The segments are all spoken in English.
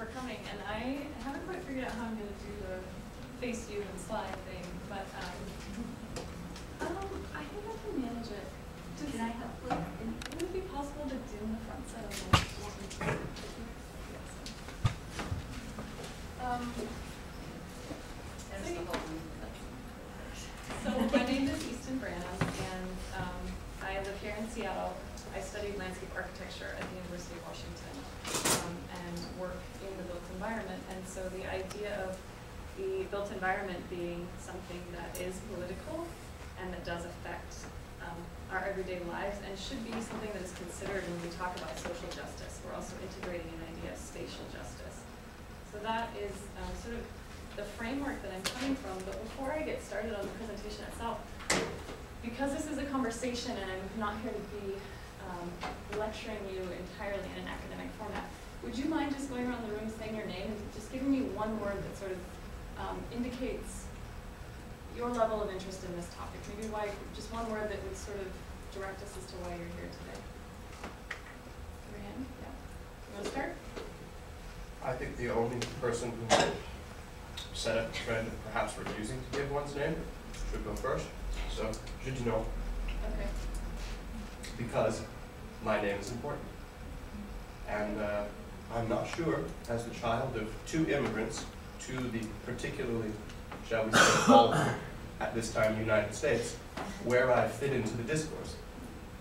for coming, and I haven't quite figured out how I'm gonna do the face you and slide thing, but, um, um, I think I can manage it. Does- Can I help with? Would it be possible to dim the front set of the Um, There's so- the whole one. So my name is Easton Branam, and um, I live here in Seattle. I studied landscape architecture at the University of Washington um, and work in the built environment. And so the idea of the built environment being something that is political and that does affect um, our everyday lives and should be something that is considered when we talk about social justice. We're also integrating an idea of spatial justice. So that is um, sort of the framework that I'm coming from, but before I get started on the presentation itself, because this is a conversation and I'm not here to be um, lecturing you entirely in an academic format, would you mind just going around the room saying your name and just giving me one word that sort of um, indicates your level of interest in this topic? Maybe why, just one word that would sort of direct us as to why you're here today. Marianne, yeah. You want to start? I think the only person who set up a trend of perhaps refusing to give one's name should go first. So, should you know, Okay. because my name is important. And uh, I'm not sure, as the child of two immigrants to the particularly, shall we say, vulgar, at this time, United States, where I fit into the discourse.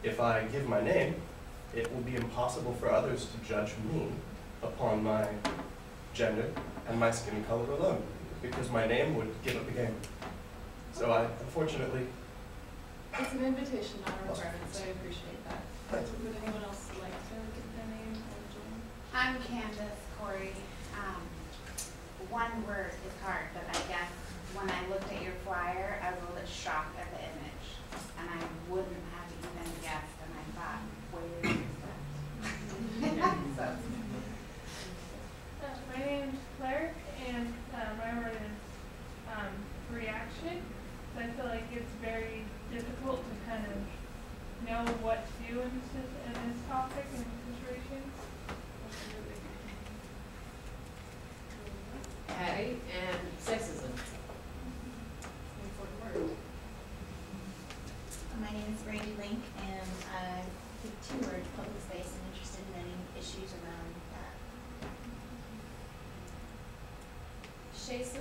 If I give my name, it will be impossible for others to judge me upon my gender and my skin color alone, because my name would give up the game. So I, unfortunately, It's an invitation, not a requirement, so I appreciate that. Would anyone else like to their name or join? I'm Candace Corey. Um, one word is hard, but I guess when I looked at your flyer, I was a little shocked the image. And I wouldn't have even guessed, and I thought, where is that? So, Uh, my name's Claire, and uh, my word is um, reaction. So I feel like it's very difficult to kind of know what to do in this, in this topic and situation. Patty and sexism. Important word. My name is Brandy Link, and I think two words, public space, and interested in many issues around that.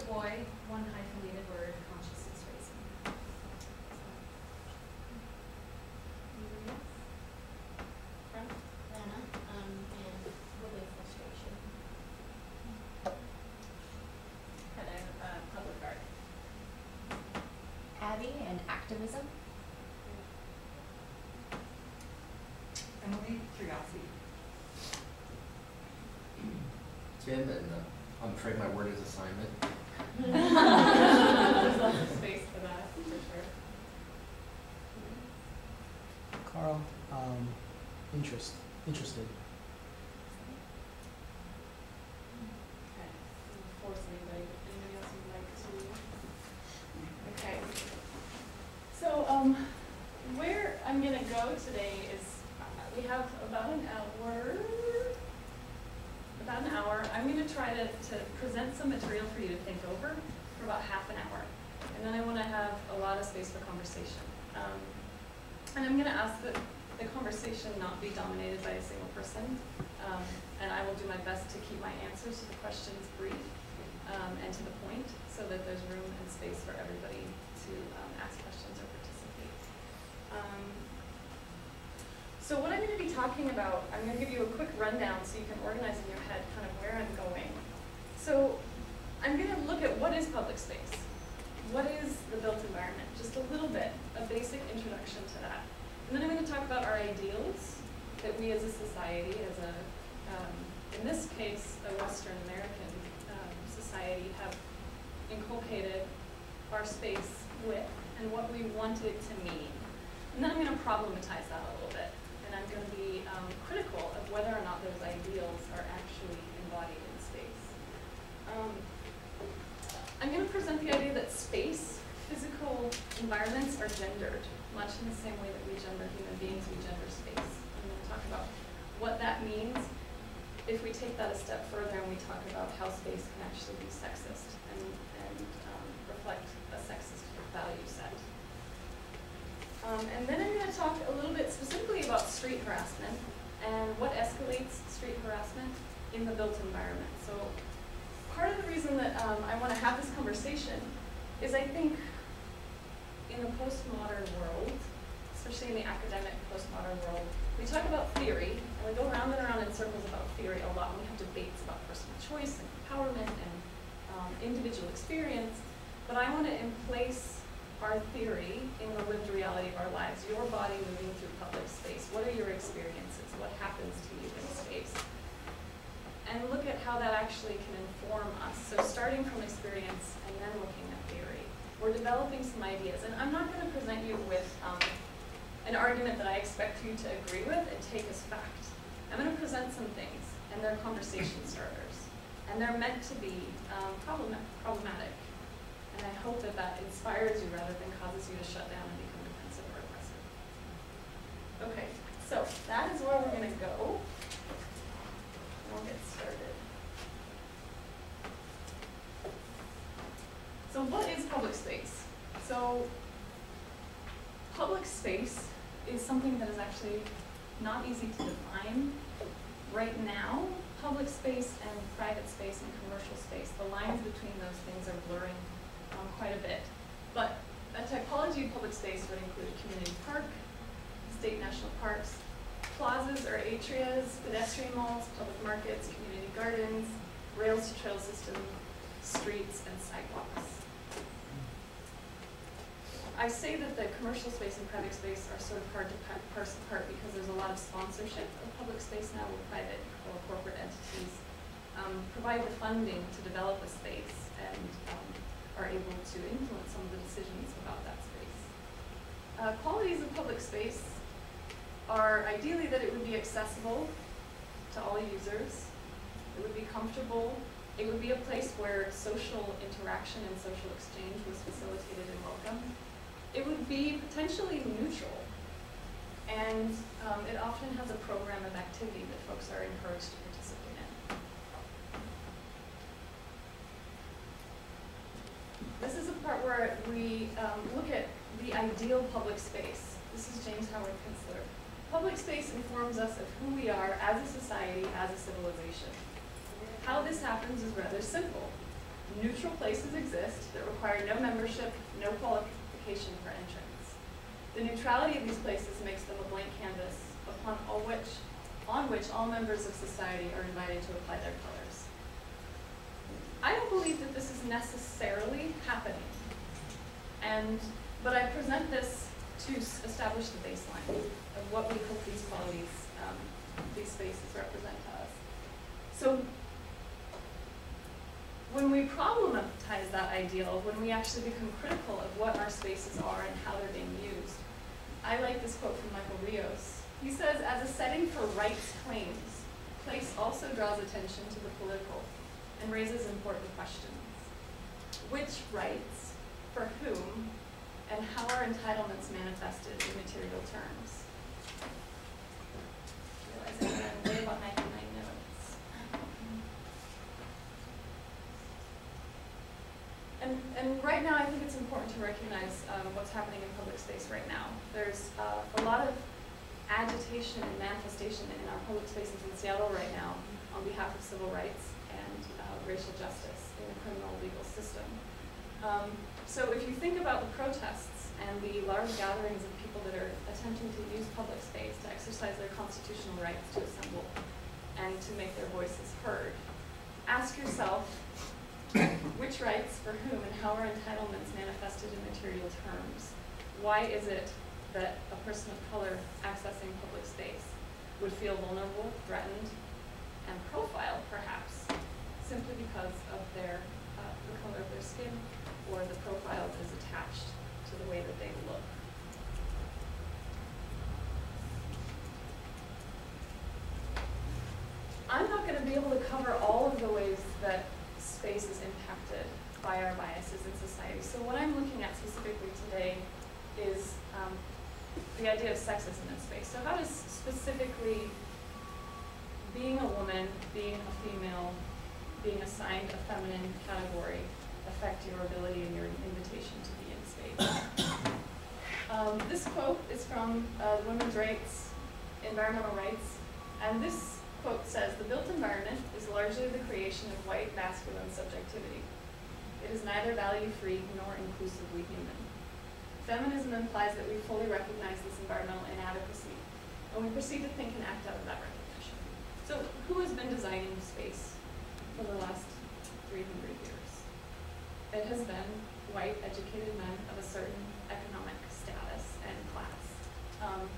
Shay Savoy, one hyphenated word, consciousness raising. Anybody else? Lana, um, and living frustration. Had a, uh, public art. Abby and activism. Emily, curiosity. Tim, and uh, I'm afraid my word is assignment. There's lots of space for that, for sure. Carl, um, interest, interested. Okay, I'll force anybody, anybody else who'd like to? Okay. So, um, where I'm gonna go today is, uh, we have about an hour, about an hour. I'm gonna try to, to present some material for you to think over for about half an hour. And then I wanna have a lot of space for conversation. Um, and I'm gonna ask that the conversation not be dominated by a single person. Um, and I will do my best to keep my answers to the questions brief, um, and to the point, so that there's room and space for everybody to, um, ask questions or participate. Um, so what I'm gonna be talking about, I'm gonna give you a quick rundown so you can organize in your head kind of where I'm going. So I'm gonna look at what is public space? What is the built environment? Just a little bit, a basic introduction to that. And then I'm gonna talk about our ideals that we as a society, as a, um, in this case, a Western American um, society, have inculcated our space with and what we want it to mean. And then I'm gonna problematize that a little bit. And I'm gonna be um, critical of whether or not those ideals are actually embodied in space. Um, I'm going to present the idea that space, physical environments are gendered, much in the same way that we gender human beings, we gender space. I'm going to talk about what that means if we take that a step further and we talk about how space can actually be sexist and, and um, reflect a sexist value set. Um, and then I'm going to talk a little bit specifically about street harassment and what escalates street harassment in the built environment. So part of the reason that um, I want to have this conversation is I think in the postmodern world, especially in the academic postmodern world, we talk about theory, and we go round and around in circles about theory a lot. We have debates about personal choice and empowerment and um, individual experience, but I want to emplace our theory in the lived reality of our lives. Your body moving through public space. What are your experiences? What happens to you in space? And look at how that actually can inform us. So starting from experience and then looking. We're developing some ideas. And I'm not going to present you with um, an argument that I expect you to agree with and take as fact. I'm going to present some things, and they're conversation starters. And they're meant to be um, problem problematic. And I hope that that inspires you rather than causes you to shut down and become defensive or aggressive. Okay, so that is where we're going to go. We'll get started. So what is public space? So public space is something that is actually not easy to define. Right now, public space and private space and commercial space, the lines between those things are blurring um, quite a bit. But a typology of public space would include community park, state national parks, plazas or atrias, pedestrian malls, public markets, community gardens, rails to trail system, streets, and sidewalks. I say that the commercial space and private space are sort of hard to parse apart because there's a lot of sponsorship of public space now with private or corporate entities um, provide the funding to develop a space and um, are able to influence some of the decisions about that space. Uh, qualities of public space are ideally that it would be accessible to all users, it would be comfortable, it would be a place where social interaction and social exchange was facilitated and welcome. It would be potentially neutral, and um, it often has a program of activity that folks are encouraged to participate in. This is a part where we um, look at the ideal public space. This is James Howard Kunstler. Public space informs us of who we are as a society, as a civilization. How this happens is rather simple. Neutral places exist that require no membership, no qualification for entrance. The neutrality of these places makes them a blank canvas upon all which, on which all members of society are invited to apply their colors. I don't believe that this is necessarily happening. And, but I present this to establish the baseline of what we hope these qualities, um, these spaces represent to us. So when we problematize that ideal, when we actually become critical of what our spaces are and how they're being used, I like this quote from Michael Rios. He says, as a setting for rights claims, place also draws attention to the political and raises important questions. Which rights, for whom, and how are entitlements manifested in material terms? Realizing that I'm way behind in my notes. And, and right now, I think it's important to recognize um, what's happening in public space right now. There's uh, a lot of agitation and manifestation in our public spaces in Seattle right now on behalf of civil rights and uh, racial justice in the criminal legal system. Um, so if you think about the protests and the large gatherings of people that are attempting to use public space to exercise their constitutional rights to assemble and to make their voices heard, ask yourself which rights for whom and how are entitlements manifested in material terms? Why is it that a person of color accessing public space would feel vulnerable, threatened, and profiled perhaps simply because of their uh, the color of their skin or the profile that is attached to the way that they look. I'm not going to be able to cover all of the ways that space is impacted by our biases in society. So what I'm looking at specifically today is um, the idea of sexism in space. So how does specifically being a woman, being a female, being assigned a feminine category affect your ability and your invitation to be in space. Um, this quote is from uh, Women's Rights, Environmental Rights, and this quote says, "The built environment is largely the creation of white masculine subjectivity. It is neither value-free nor inclusively human. Feminism implies that we fully recognize this environmental inadequacy, and we proceed to think and act out of that recognition." So, who has been designing space for the last 300 years? It has been white, educated men of a certain economic status and class. Um,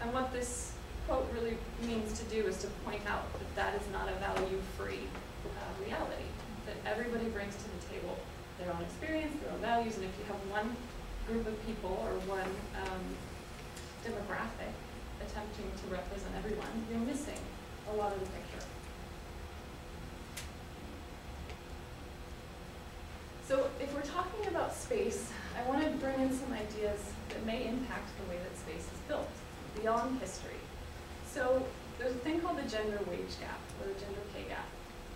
and what this quote really means to do is to point out that that is not a value-free uh, reality. That everybody brings to the table their own experience, their own values, and if you have one group of people or one um, demographic attempting to represent everyone, you're missing a lot of the picture. So if we're talking about space, I want to bring in some ideas that may impact the way that space is built beyond history. So there's a thing called the gender wage gap or the gender pay gap,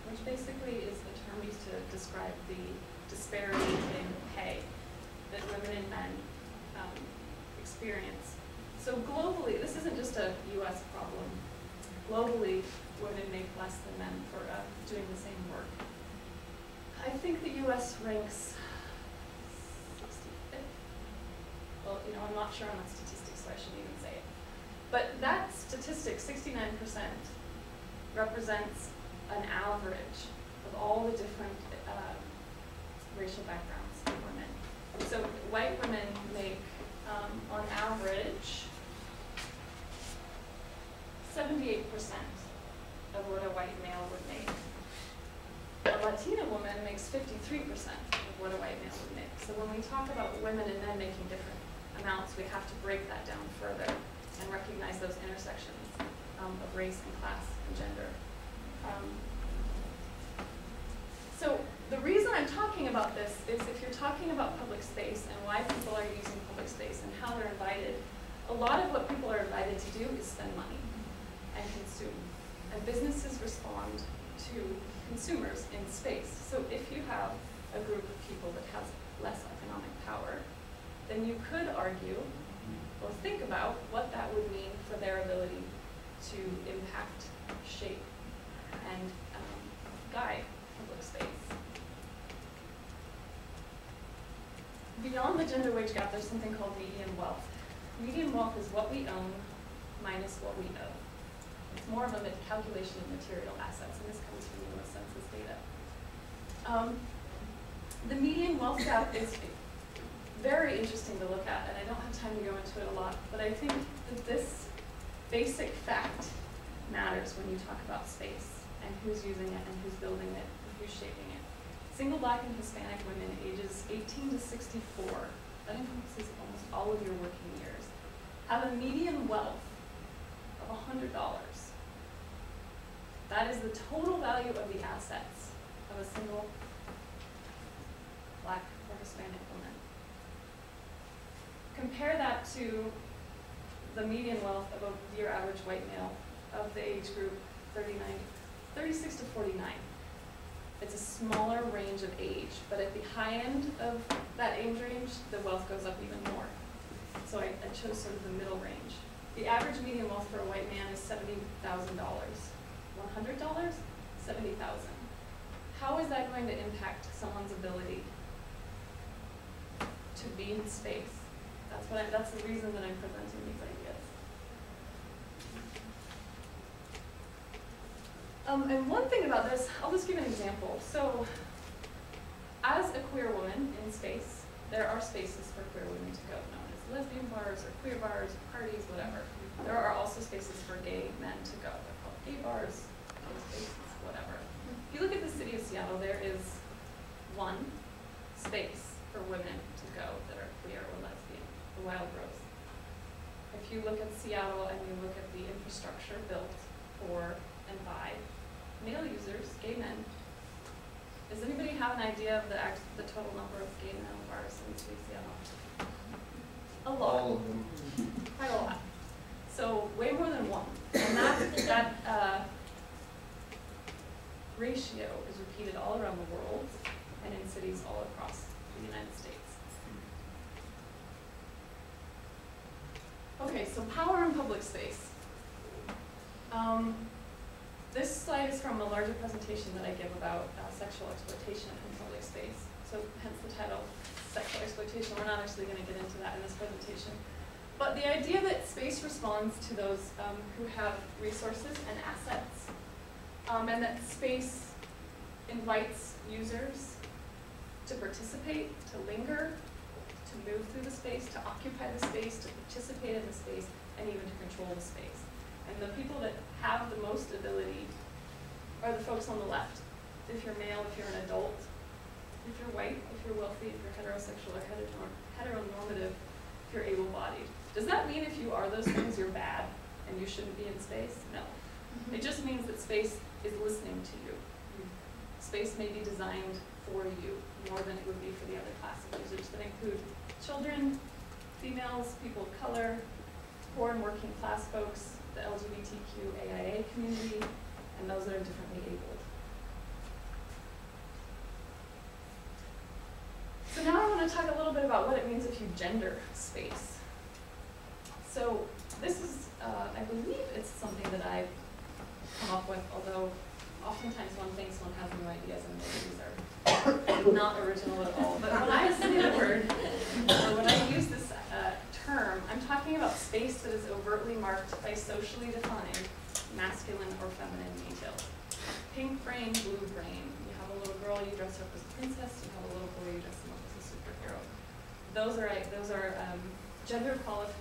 which basically is the term used to describe the disparity in pay that women and men um, experience. So globally, this isn't just a U.S. problem. Globally, women make less than men for uh, doing the same work. I think the U.S. ranks 65th. Well, you know, I'm not sure on that statistic, so I shouldn't even say it. But that statistic, 69%, represents an average of all the different uh, racial backgrounds of women. So white women make, um, on average, 78% of what a white male would make. A Latina woman makes 53% of what a white male would make. So when we talk about women and men making different amounts, we have to break that down further and recognize those intersections um, of race and class and gender. Um, so the reason I'm talking about this is if you're talking about public space and why people are using public space and how they're invited, a lot of what people are invited to do is spend money and consume. And businesses respond to consumers in space. So if you have a group of people that has less economic power, then you could argue think about what that would mean for their ability to impact, shape, and um, guide public space. Beyond the gender wage gap, there's something called median wealth. Median wealth is what we own minus what we owe. It's more of a calculation of material assets, and this comes from the US Census data. Um, the median wealth gap is very interesting to look at, and I don't have time to go into it a lot, but I think that this basic fact matters when you talk about space and who's using it and who's building it and who's shaping it. Single black and Hispanic women ages 18 to 64, that encompasses almost all of your working years, have a median wealth of $100. That is the total value of the assets of a single black or Hispanic. Compare that to the median wealth of a, your average white male of the age group 39, 36 to 49. It's a smaller range of age, but at the high end of that age range, the wealth goes up even more. So I, I chose sort of the middle range. The average median wealth for a white man is seventy thousand dollars. One hundred dollars, 70,000. How is that going to impact someone's ability to be in space? That's what I, that's the reason that I'm presenting these ideas. Um, and one thing about this, I'll just give an example. So, as a queer woman in space, there are spaces for queer women to go, known as lesbian bars or queer bars, parties, whatever. There are also spaces for gay men to go. They're called gay bars, gay spaces, whatever. If you look at the city of Seattle, there is one space for women to go that are queer or lesbian, the Wild Rose. If you look at Seattle and you look at the infrastructure built for and by male users, gay men, does anybody have an idea of the the total number of gay male bars in the city of Seattle? A lot All of them. quite a lot. So way more than one. And that, that, uh, ratio is repeated all around the world and in cities all across the United States. Okay, so power in public space. Um, this slide is from a larger presentation that I give about uh, sexual exploitation in public space. So hence the title, sexual exploitation. We're not actually going to get into that in this presentation. But the idea that space responds to those um, who have resources and assets, um, and that space invites users to participate, to linger, to move through the space, to occupy the space, to participate in the space, and even to control the space. And the people that have the most ability are the folks on the left. If you're male, if you're an adult, if you're white, if you're wealthy, if you're heterosexual or heteronorm- heteronormative, if you're able-bodied. Does that mean if you are those things, you're bad and you shouldn't be in space? No. Mm-hmm. It just means that space is listening to you. Mm-hmm. Space may be designed for you more than it would be for the other class of users that include children, females, people of color, poor and working class folks, the LGBTQ AIA community, and those that are differently abled. So now I want to talk a little bit about what it means if you gender space. So this is, uh, I believe it's something that I've come up with, although oftentimes one thinks one has new ideas and these are not original at all. But when I say the word, or when I use this uh, term, I'm talking about space that is overtly marked by socially defined masculine or feminine details. Pink brain, blue brain. You have a little girl, you dress her up as a princess. You have a little boy, you dress him up as a superhero. Those are those are um, gender quali-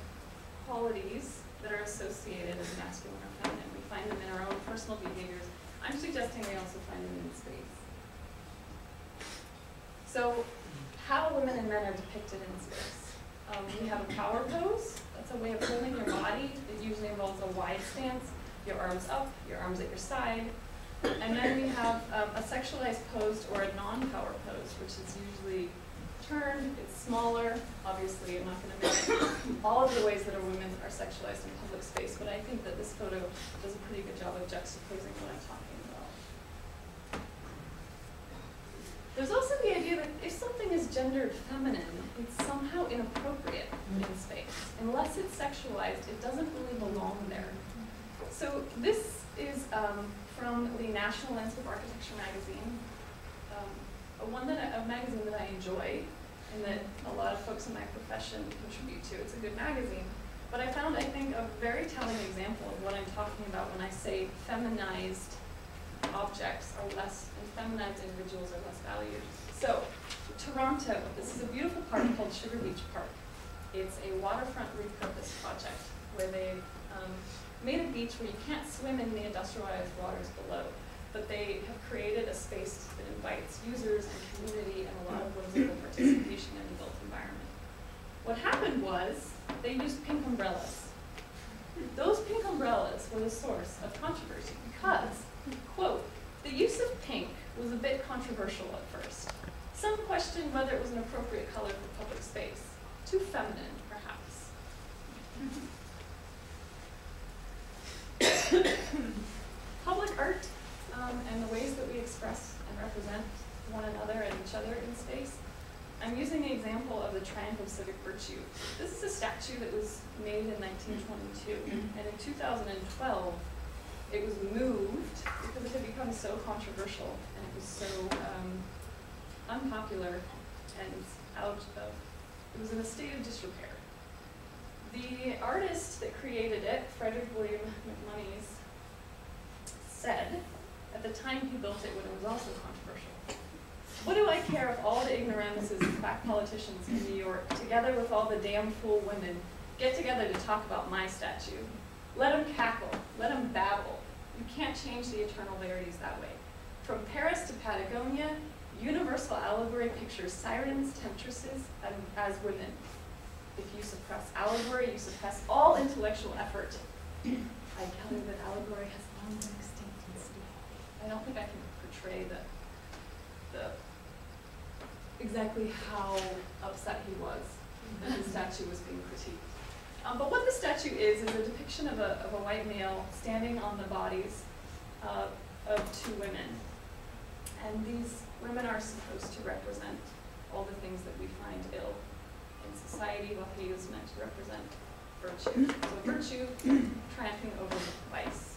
qualities that are associated as masculine or feminine. We find them in our own personal behaviors. I'm suggesting we also find them in space. So, how women and men are depicted in space. Um, we have a power pose. That's a way of holding your body. It usually involves a wide stance, your arms up, your arms at your side. And then we have um, a sexualized pose or a non-power pose, which is usually turned, it's smaller. Obviously, I'm not going to make all of the ways that women are sexualized in public space, but I think that this photo does a pretty good job of juxtaposing what I'm talking about. There's also the idea that if something is gendered feminine, it's somehow inappropriate in space. Unless it's sexualized, it doesn't really belong there. So this is um, from the National Landscape Architecture magazine, um, one that a magazine that I enjoy and that a lot of folks in my profession contribute to. It's a good magazine. But I found, I think, a very telling example of what I'm talking about when I say feminized objects are less, and feminized individuals are less valued. So, Toronto, this is a beautiful park called Sugar Beach Park. It's a waterfront repurpose project where they've um, made a beach where you can't swim in the industrialized waters below, but they have created a space that invites users and community and a lot of whimsical participation in the built environment. What happened was they used pink umbrellas. Those pink umbrellas were the source of controversy because, quote, the use of pink was a bit controversial at first. Some questioned whether it was an appropriate color for public space. Too feminine, perhaps. Public art um, and the ways that we express and represent one another and each other in space. I'm using the example of the Triumph of Civic Virtue. This is a statue that was made in 1922, and in 2012, it was moved because it had become so controversial and it was so um, unpopular and out of, it was in a state of disrepair. The artist that created it, Frederick William MacMonnies, said at the time he built it when it was also controversial. What do I care if all the ignoramuses and quack politicians in New York, together with all the damn fool women, get together to talk about my statue? Let them cackle, let them babble. You can't change the eternal verities that way. From Paris to Patagonia, universal allegory pictures sirens, temptresses, and as women. If you suppress allegory, you suppress all intellectual effort. I gather that allegory has long been extinct in city. I don't think I can portray the, the, exactly how upset he was that his mm-hmm. statue was being critiqued. Um, but what the statue is, is a depiction of a, of a white male standing on the bodies uh, of two women. And these women are supposed to represent all the things that we find ill in society, while he is meant to represent virtue. So virtue triumphing over vice.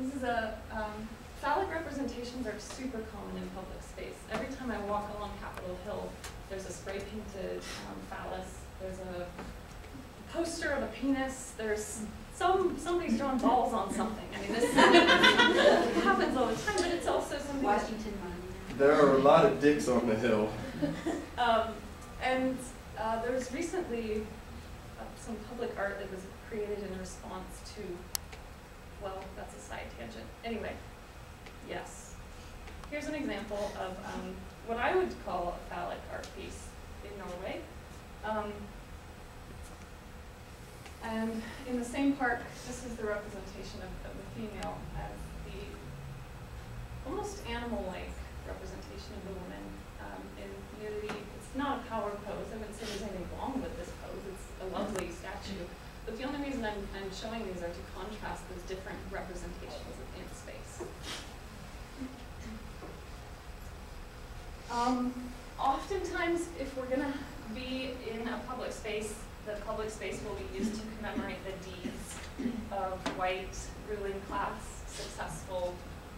This is a, um, phallic representations are super common in public space. Every time I walk along Capitol Hill, there's a spray painted um, phallus, there's a poster of a penis, there's some, somebody's drawn balls on something. I mean, this happens all the time, but it's also something Washington Monument. There are a lot of dicks on the hill. Um, and uh, there was recently uh, some public art that was created in response to, well, that's a side tangent. Anyway, yes. Here's an example of um, what I would call a phallic art piece in Norway. Um, and in the same park, this is the representation of, of the female as the almost animal-like representation of the woman um, in nudity. It's not a power pose. I wouldn't say there's anything wrong with this pose. It's a lovely statue. But the only reason I'm, I'm showing these are to contrast those different representations in space. Um, oftentimes, if we're gonna be in a public space, the public space will be used to commemorate the deeds of white, ruling class, successful,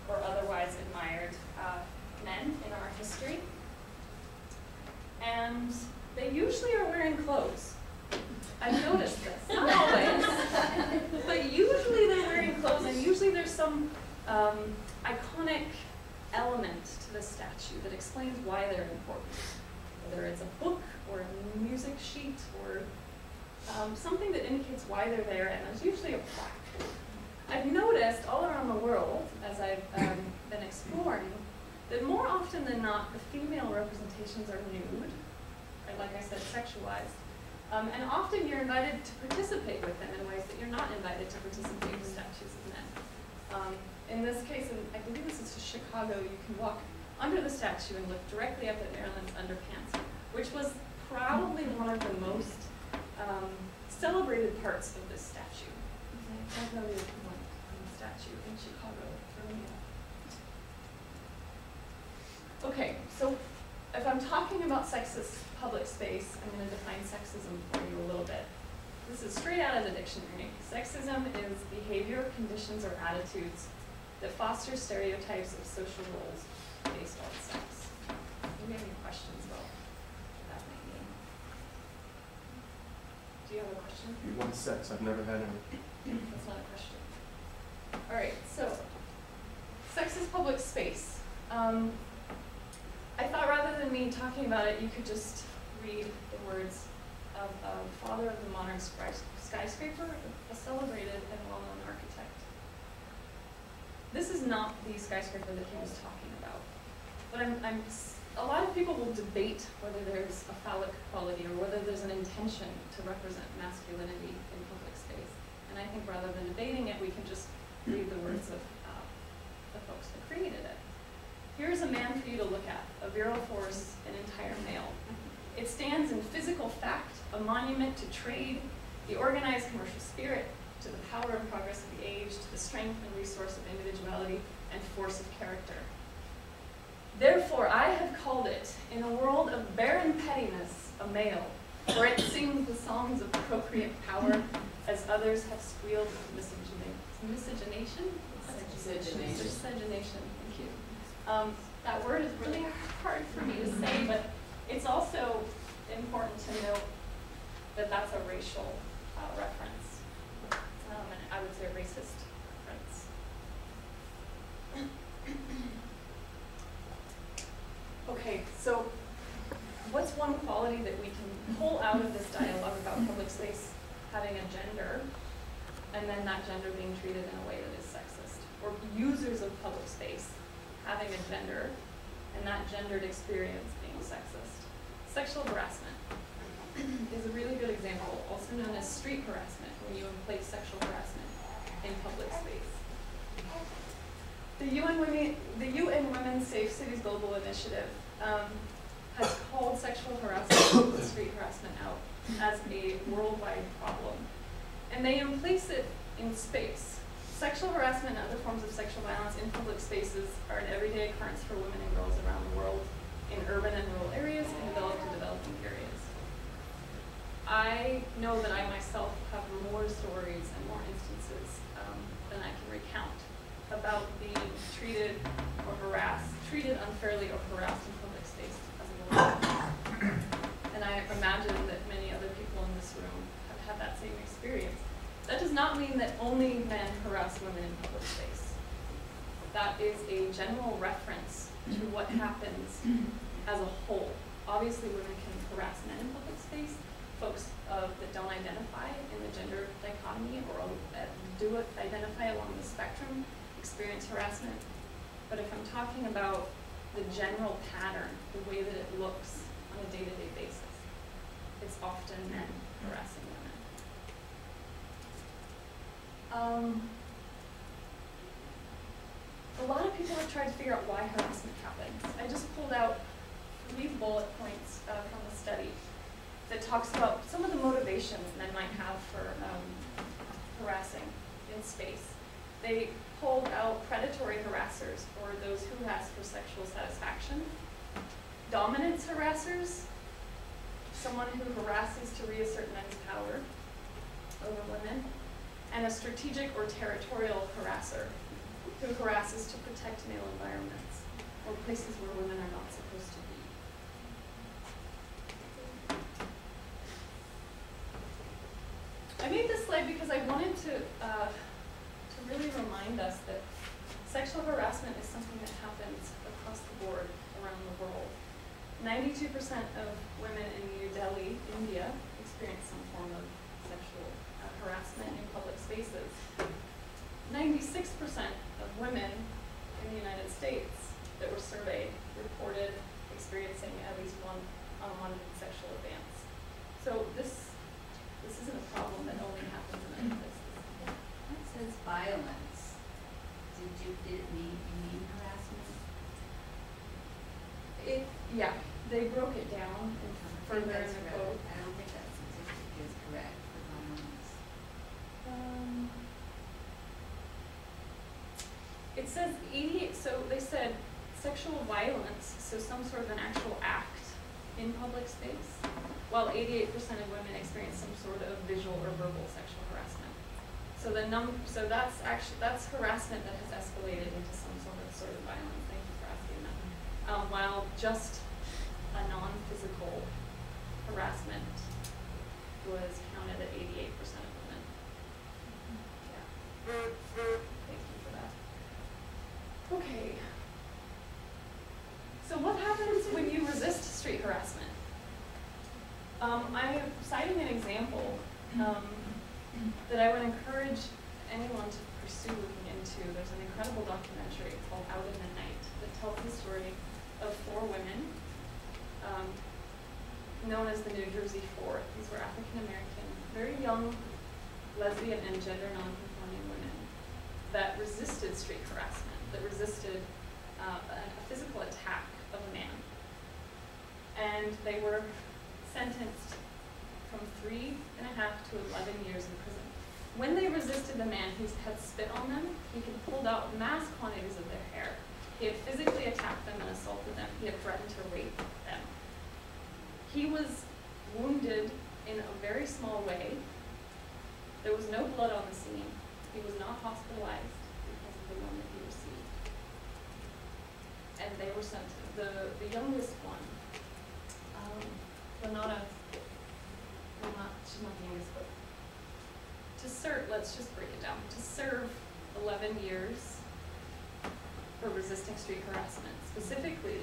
or otherwise admired uh, men in our history. And they usually are wearing clothes. I've noticed this, not always, but usually they're wearing clothes, and usually there's some um, iconic element to the statue that explains why they're important. Whether it's a book or a music sheet or um, something that indicates why they're there, and there's usually a plaque. I've noticed all around the world, as I've um, been exploring, that more often than not, the female representations are nude, or like I said, sexualized. Um, and often you're invited to participate with them in ways that you're not invited to participate with statues of men. In this case, and I believe this is Chicago, you can walk under the statue and look directly up at Marilyn's underpants, which was probably one of the most um, celebrated parts of this statue. I don't know the equivalent of the statue in Chicago for me. Okay, so if I'm talking about sexist public space, I'm going to define sexism for you a little bit. This is straight out of the dictionary. Sexism is behavior, conditions, or attitudes that foster stereotypes of social roles based on sex. Do you have any questions about what that might mean? Do you have a question? You want sex? I've never had any. That's not a question. All right, so sex is public space. Um, I thought rather than me talking about it, you could just read the words of a father of the modern skyscraper, a celebrated and well-known architect. This is not the skyscraper that he was talking about. But I'm, I'm, a lot of people will debate whether there's a phallic quality or whether there's an intention to represent masculinity in public space. And I think rather than debating it, we can just read the words of uh, the folks that created it. Here's a man for you to look at, a virile force, an entire male. It stands in physical fact, a monument to trade, the organized commercial spirit, to the power and progress of the age, to the strength and resource of individuality and force of character. Therefore, I have called it, in a world of barren pettiness, a male, for it sings the songs of procreant power, as others have squealed with miscegina- miscegenation? Miscegenation. Miscegenation, thank you. Um, that word is really hard for me to say, but it's also important to note that that's a racial uh, reference. Um, and I would say racist reference. Okay, so what's one quality that we can pull out of this dialogue about public space having a gender, and then that gender being treated in a way that is sexist? Or users of public space having a gender, and that gendered experience being sexist? Sexual harassment is a really good example, also known as street harassment, when you employ sexual harassment in public space. The UN Women, the UN Women's Safe Cities Global Initiative um, has called sexual harassment and street harassment out as a worldwide problem. And they place it in space. Sexual harassment and other forms of sexual violence in public spaces are an everyday occurrence for women and girls around the world in urban and rural areas and developed and developing areas. I know that I myself have more stories and more instances um, than I can recount about being treated or harassed, treated unfairly or harassed in public space as a woman. And I imagine that many other people in this room have had that same experience. That does not mean that only men harass women in public space. That is a general reference to what happens as a whole. Obviously, women can harass men in public space. Folks that don't identify in the gender dichotomy or uh, do it, identify along the spectrum experience harassment. But if I'm talking about the general pattern, the way that it looks on a day-to-day basis, it's often men harassing women. Um, a lot of people have tried to figure out why harassment happens. I just pulled out three bullet points uh, from the study that talks about some of the motivations men might have for um, harassing in space. They pulled out predatory harassers, or those who harass for sexual satisfaction, dominance harassers, someone who harasses to reassert men's power over women, and a strategic or territorial harasser who harasses to protect male environments or places where women are not supposed to be. I made this slide because I wanted to, uh, to really remind us that sexual harassment is something that happens across the board around the world. Ninety-two percent of women in New Delhi, India, experience some form of sexual uh, harassment in public spaces. Ninety-six percent of women in the United States that were surveyed reported experiencing at least one unwanted sexual advance. So this isn't a problem that only happens in other places. It says violence. Did you, did it mean, you mean harassment? It, yeah, they broke it down don't further in the code. I don't think that statistic is correct for violence. Um, It says eighty, so they said sexual violence, so some sort of an actual act in public space, while eighty-eight percent of women experience some sort of visual or verbal sexual harassment. So the num, so that's actually, that's harassment that has escalated into some sort of sort of violence, thank you for asking that. Um, while just a non-physical harassment was counted at eighty-eight percent of women. Yeah. Thank you for that. Okay. So what happens when you resist street harassment? Um, I'm citing an example, um, that I would encourage anyone to pursue looking into. There's an incredible documentary called Out in the Night that tells the story of four women, um, known as the New Jersey Four. These were African American, very young lesbian and gender nonconforming women that resisted street harassment, that resisted uh, a, a physical attack of a man. And they were sentenced from three and a half to 11 years in prison. When they resisted the man who had spit on them, he had pulled out mass quantities of their hair. He had physically attacked them and assaulted them. He had threatened to rape them. He was wounded in a very small way. There was no blood on the scene. He was not hospitalized because of the wound that he received. And they were sent, the, the youngest one, um, Renata, well, not, she's not the youngest, but to serve, let's just break it down, to serve eleven years for street harassment, specifically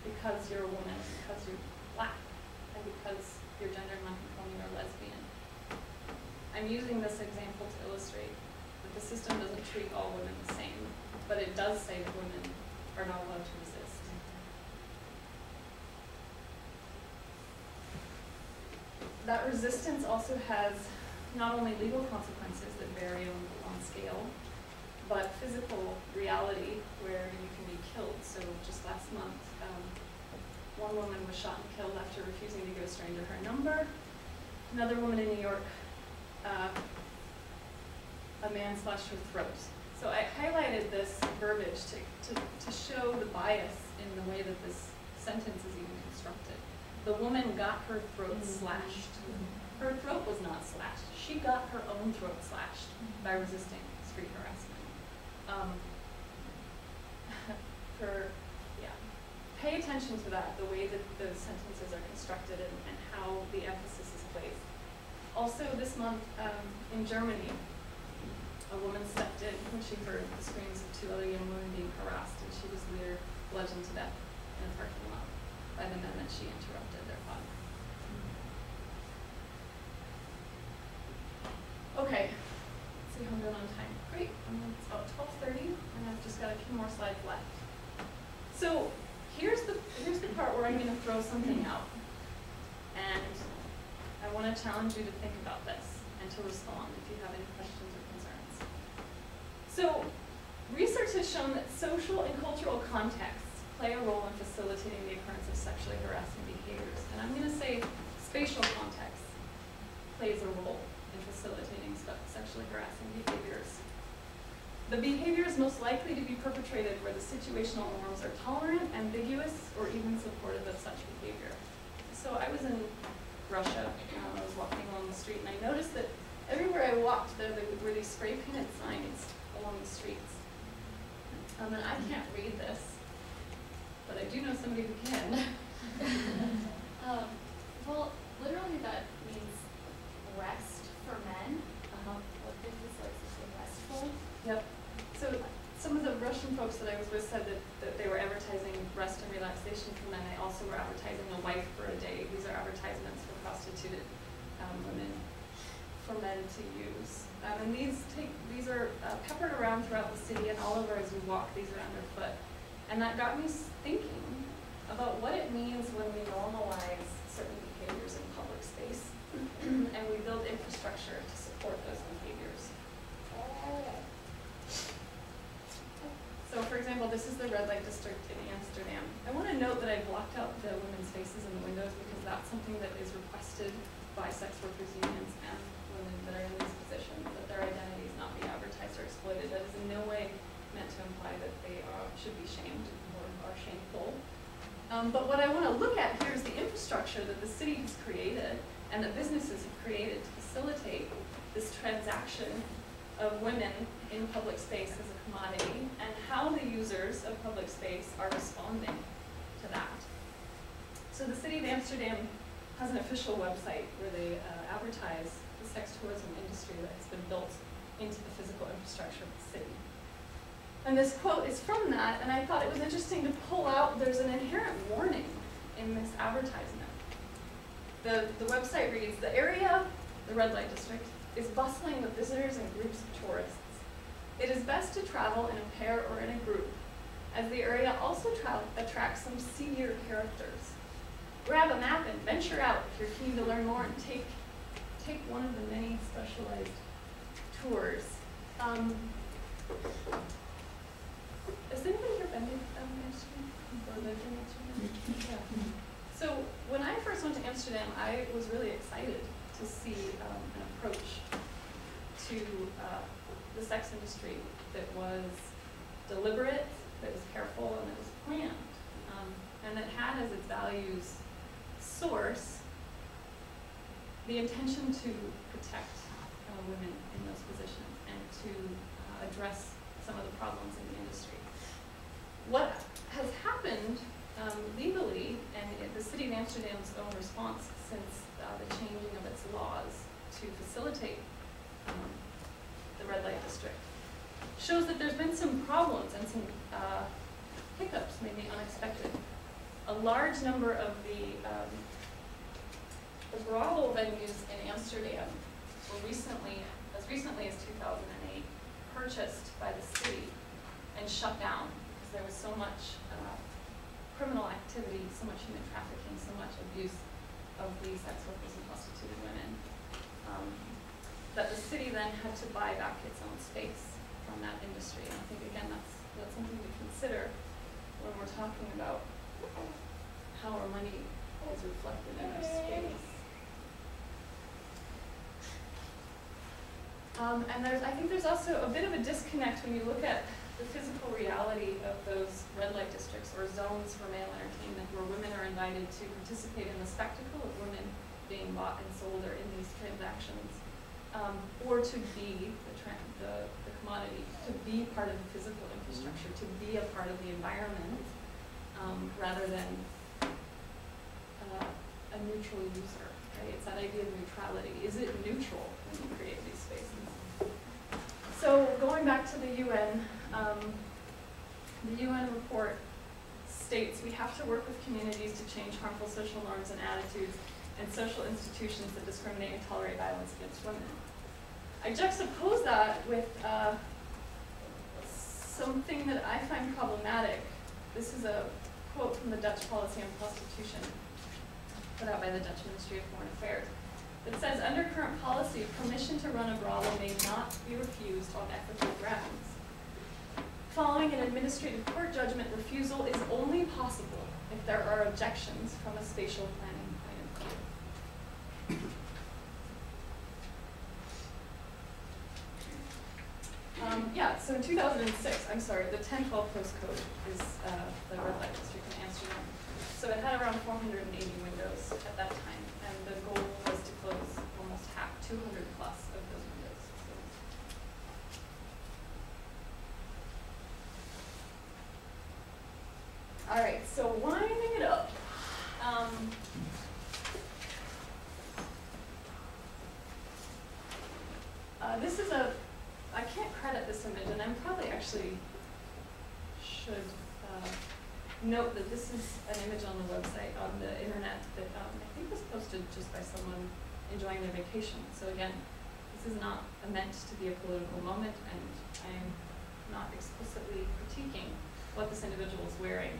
because you're a woman, because you're black, and because you're gender nonconforming or lesbian. I'm using this example to illustrate that the system doesn't treat all women the same, but it does say that women are not allowed to resist. That resistance also has not only legal consequences that vary on, on scale, but physical reality where you can be killed. So just last month, um, one woman was shot and killed after refusing to give a stranger her number. Another woman in New York, uh, a man slashed her throat. So I highlighted this verbiage to, to, to show the bias in the way that this sentence is even constructed. The woman got her throat slashed. Her throat was not slashed. She got her own throat slashed by resisting street harassment. Um, for, yeah, pay attention to that, the way that those sentences are constructed and, and how the emphasis is placed. Also, this month um, in Germany, a woman stepped in when she heard the screams of two other young women being harassed, and she was later bludgeoned to death in a parking lot by the men that she interrupted their fun. Okay, see how I'm doing on time. Great, it's about twelve thirty, and I've just got a few more slides left. So here's the here's the part where I'm going to throw something out, and I want to challenge you to think about this and to respond if you have any questions or concerns. So research has shown that social and cultural contexts play a role in facilitating the occurrence of sexually harassing behaviors, and I'm going to say spatial context plays a role in facilitating sexually harassing behaviors. The behavior is most likely to be perpetrated where the situational norms are tolerant, ambiguous, or even supportive of such behavior. So I was in Russia, um, I was walking along the street, and I noticed that everywhere I walked, there, were these spray painted signs along the streets. Um, and I can't read this, but I do know somebody who can. Um, well, literally that means rest for men. Uh-huh. What if this likes to say restful? Yep. So some Russian folks that I was with said that, that they were advertising rest and relaxation for men. They also were advertising a wife for a day. These are advertisements for prostituted um, women for men to use. Um, and these take these are uh, peppered around throughout the city and all over as we walk. These are underfoot, and that got me thinking about what it means when we normalize certain behaviors in public space and we build infrastructure to support those behaviors. So for example, this is the red light district in Amsterdam. I want to note that I blocked out the women's faces in the windows because that's something that is requested by sex workers unions and women that are in these positions, that their identities not be advertised or exploited. That is in no way meant to imply that they are, should be shamed or are shameful. Um, but what I want to look at here is the infrastructure that the city has created and that businesses have created to facilitate this transaction of women in public space as a commodity and how the users of public space are responding to that. So the city of Amsterdam has an official website where they uh, advertise the sex tourism industry that has been built into the physical infrastructure of the city. And this quote is from that, and I thought it was interesting to pull out, there's an inherent warning in this advertisement. The, the website reads, the area, the red light district, is bustling with visitors and groups of tourists. It is best to travel in a pair or in a group, as the area also tra- attracts some seedier characters. Grab a map and venture out if you're keen to learn more and take, take one of the many specialized tours. Um, has anybody here been to um, Amsterdam or lived in Amsterdam? Yeah. So when I first went to Amsterdam, I was really excited to see um, an approach to uh, the sex industry that was deliberate, that was careful, and that was planned, um, and that had as its values source the intention to protect uh, women in those positions and to uh, address some of the problems in the industry. What has happened um, legally, and the city of Amsterdam's own response since uh, the changing of its laws to facilitate um, the red light district, shows that there's been some problems and some uh, hiccups, maybe unexpected. A large number of the, um, the brothel venues in Amsterdam were recently, as recently as 2008, purchased by the city and shut down because there was so much uh, criminal activity, so much human trafficking, so much abuse of the sex workers and prostituted women. Um, that the city then had to buy back its own space from that industry. And I think again that's that's something to consider when we're talking about how our money is reflected in our space. Um, and there's, I think there's also a bit of a disconnect when you look at the physical reality of those red light districts or zones for male entertainment where women are invited to participate in the spectacle of women being bought and sold or in these transactions. Um, or to be the, the, the commodity, to be part of the physical infrastructure, to be a part of the environment, um, rather than uh, a neutral user, right? It's that idea of neutrality. Is it neutral when you create these spaces? So going back to the UN, um, the UN report states we have to work with communities to change harmful social norms and attitudes and social institutions that discriminate and tolerate violence against women. I juxtapose that with uh, something that I find problematic. This is a quote from the Dutch policy on prostitution put out by the Dutch Ministry of Foreign Affairs. that says, under current policy, permission to run a brothel may not be refused on ethical grounds. Following an administrative court judgment, refusal is only possible if there are objections from a spatial planning point of view. Um, yeah, so in 2006, I'm sorry, the 1012 postcode is uh, the red light district in Amsterdam. So it had around 480 windows at that time, and the goal was to close almost half, 200 plus of those windows. So All right, so winding it up. Um, uh, this is a, I can't credit this image, and I'm probably actually should uh, note that this is an image on the website, on the internet, that um, I think was posted just by someone So again, this is not meant to be a political moment, and I'm not explicitly critiquing what this individual is wearing.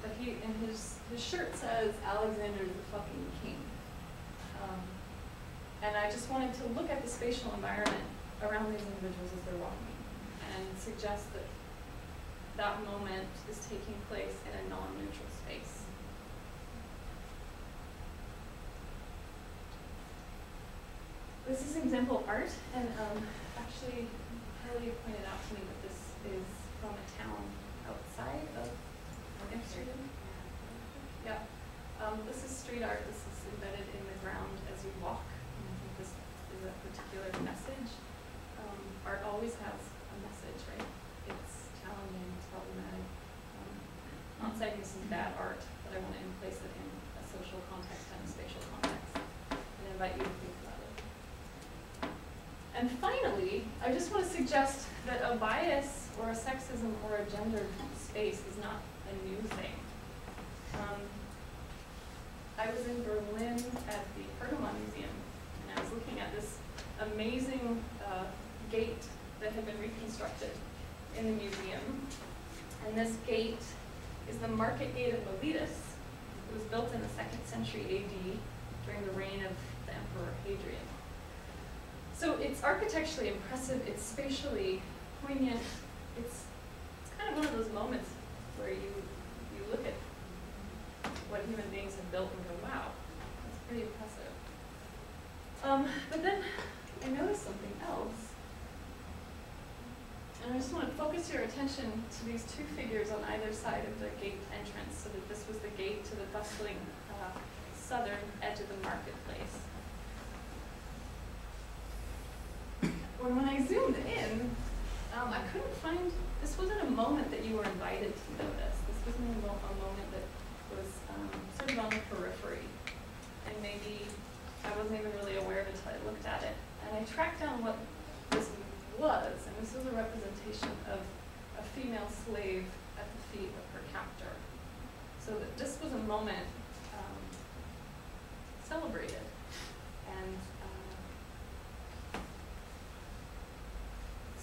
But he, and his, his shirt says, Alexander the fucking king. Um, and I just wanted to look at the spatial environment around these individuals as they're walking and suggest that that moment is taking place in a non-neutral space. This is example art, and um, actually, Harley pointed out to me that this is from a town outside of Amsterdam. Yeah. Um, this is street art. This is embedded in the ground as you walk. And I think this is a particular message. Um, art always has a message, right? It's challenging, it's problematic. Um, not saying this is bad art, but I want to place it in a social context and a spatial context. And invite you to think about it. And finally, I just want to suggest that a bias or a sexism or a gendered space is not a new thing. Um, I was in Berlin at the Pergamon Museum, and I was looking at this amazing uh, gate that had been reconstructed in the museum. And this gate is the Market Gate of Miletus. It was built in the second century AD during the reign of the Emperor Hadrian. So it's architecturally impressive, it's spatially poignant, it's, it's kind of one of those moments where you, you look at what human beings have built and go, wow, that's pretty impressive. Um, but then I noticed something else. And I just want to focus your attention to these two figures on either side of the gate entrance, so that this was the gate to the bustling uh, southern edge of the marketplace. When, when I zoomed in, um, I couldn't find, this wasn't a moment that you were invited to notice. This wasn't a, mo- a moment that was um, sort of on the periphery. And maybe I wasn't even really aware of it until I looked at it. And I tracked down what this was, and this was a representation of a female slave at the feet of her captor. So this was a moment um, celebrated and uh,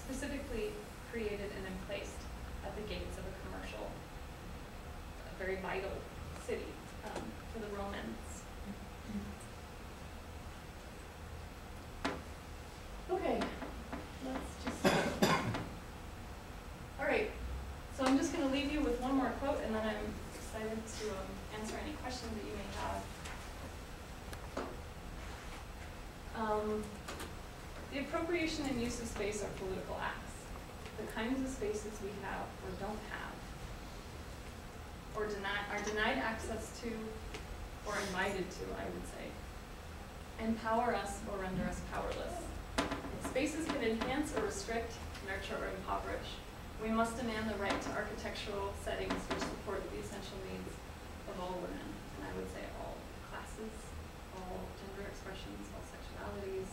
specifically created and emplaced at the gates of a commercial, a very vital city um, for the Romans. Okay, let's just. All right, so I'm just going to leave you with one more quote, and then I'm excited to um, answer any questions that you may have. Um, The appropriation and use of space are political acts. The kinds of spaces we have or don't have, or deny, are denied access to, or invited to, I would say, empower us or render us powerless. Spaces can enhance or restrict, nurture or impoverish. We must demand the right to architectural settings which support the essential needs of all women, and I would say all classes, all gender expressions, all sexualities,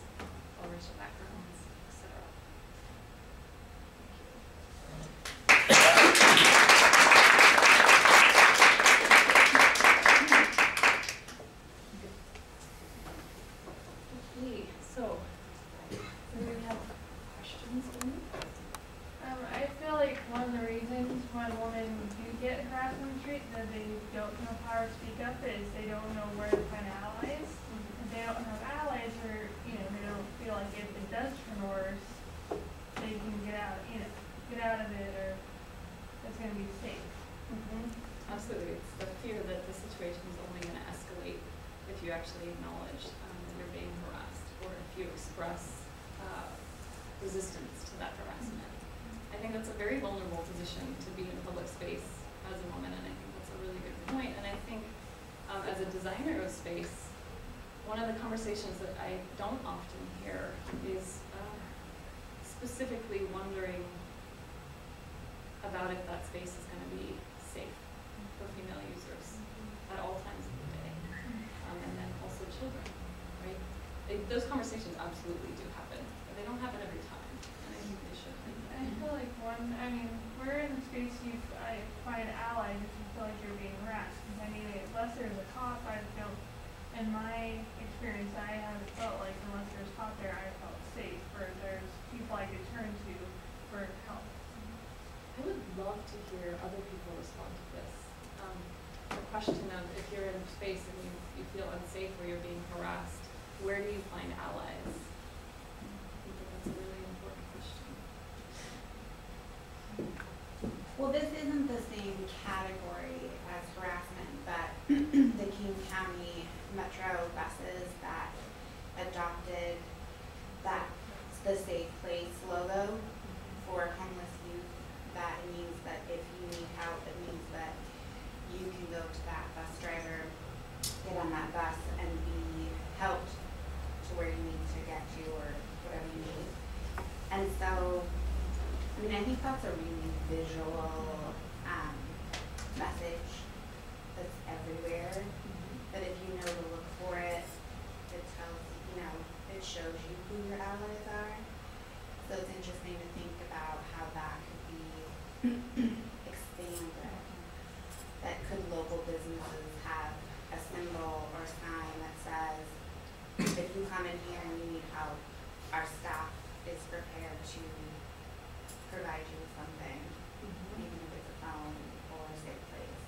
all racial backgrounds, etc. Okay, so, do we have questions for me? Um, I feel like one of the reasons when women do get harassed on the street that they don't know how to speak up is they don't know where to find allies. If they don't have allies or, you know, they don't feel like if it does turn worse, they can get out, you know, get out of it or it's gonna be safe. Mm-hmm. Absolutely, it's the fear that the situation is only gonna escalate if you actually acknowledge, um, that you're being harassed, or if you express, uh, resistance to that harassment. I think that's a very vulnerable position to be in public space as a woman, and I think that's a really good point, and I think, um, as a designer of space, one of the conversations that I don't often hear is, uh, specifically wondering about if that space is gonna be safe for female users at all times of the day. Um, and then also children, right? They, those conversations absolutely do happen, but they don't happen every time, and I think they should. I feel like one, I mean, we're in a space you, I find allies if you feel like you're being harassed. I mean, unless there's a cop, I feel, in my experience, I haven't felt like unless there's a cop there, I felt safe, or there's people I could turn to for help. I would love to hear other people respond to this. Um, the question of if you're in a space and you, you feel unsafe or you're being harassed, where do you find allies? I think that that's a really important question. Well, this isn't the same category as harassment, but the King County Metro buses that adopted that, the Safe Place logo for homeless youth, that means that if you need help, it means that you can go to that bus driver, get on that bus and be helped to where you need to get to or whatever you need. And so, I mean, I think that's a really visual, um, message that's everywhere. That if you know to look for it, it tells, you know, it shows you who your allies are. So it's interesting to think about how that could be expanded. That could local businesses have a symbol or sign that says, if you come in here and you need help, our staff is prepared to provide you with something, even if it's a phone or a safe place.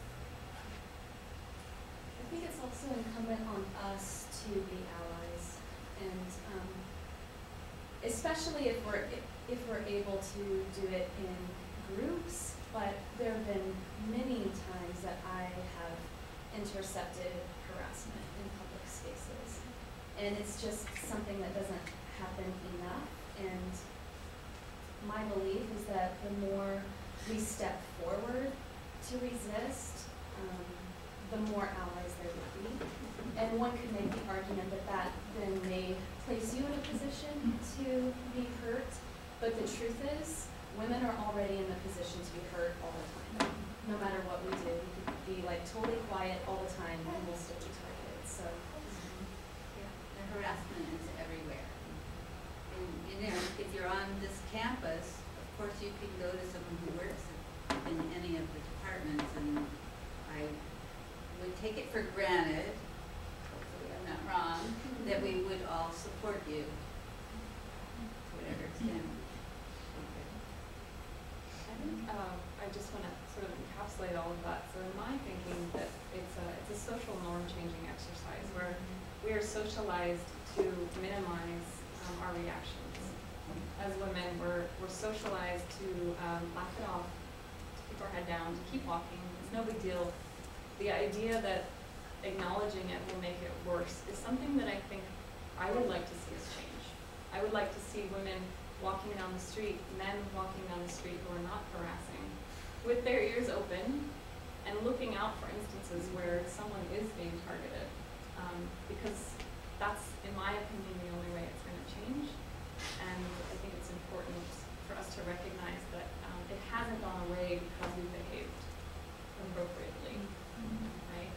I think it's also incumbent on us to be allies and, um, especially if we're, if we're able to do it in groups, but there have been many times that I have intercepted harassment in public spaces. And it's just something that doesn't happen enough, and my belief is that the more we step forward to resist, um, the more allies there will be. And one could make the argument that that then may place you in a position to but the truth is, women are already in the position to be hurt all the time. No matter what we do, we could be like totally quiet all the time and we'll still be targeted, so. The harassment is everywhere. And, you know, if you're on this campus, of course you can go to someone who works in any of the departments and I would take it for granted, hopefully I'm not wrong, that we would all support you to whatever extent. I uh, I just wanna sort of encapsulate all of that, so in my thinking, that it's a, it's a social norm changing exercise, where we are socialized to minimize, um, our reactions. As women, we're, we're socialized to, um, laugh it off, to keep our head down, to keep walking, it's no big deal. The idea that acknowledging it will make it worse is something that I think I would like to see us change. I would like to see women walking down the street, men walking down the street who are not harassing, with their ears open and looking out for instances where someone is being targeted. Um, because that's, in my opinion, the only way it's gonna change. And I think it's important for us to recognize that, um, it hasn't gone away because we behaved appropriately, right?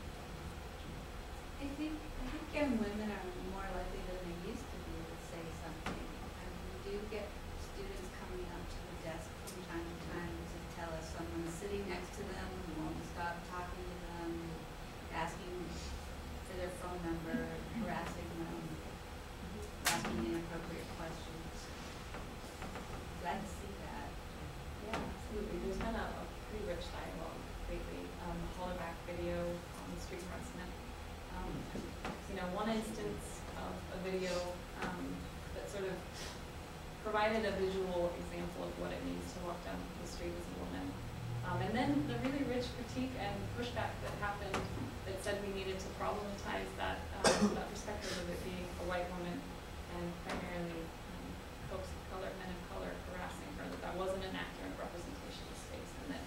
I think, I think young women are more likely than they used to be to say something. And we do get students coming up to the desk from time to time to tell us someone's sitting next to them, who won't stop talking to them, asking for their phone number, harassing them, asking inappropriate questions. Glad to see that. Yeah, absolutely. There's been a, a pretty rich dialogue lately. Um, the Hollaback video on the street president. Um, you know, one instance of a video, um, that sort of provided a visual example of what it means to walk down the street as a woman. Um, and then the really rich critique and pushback that happened that said we needed to problematize that, um, that perspective of it being a white woman and primarily um, folks of color, men of color harassing her, that that wasn't an accurate representation of space and that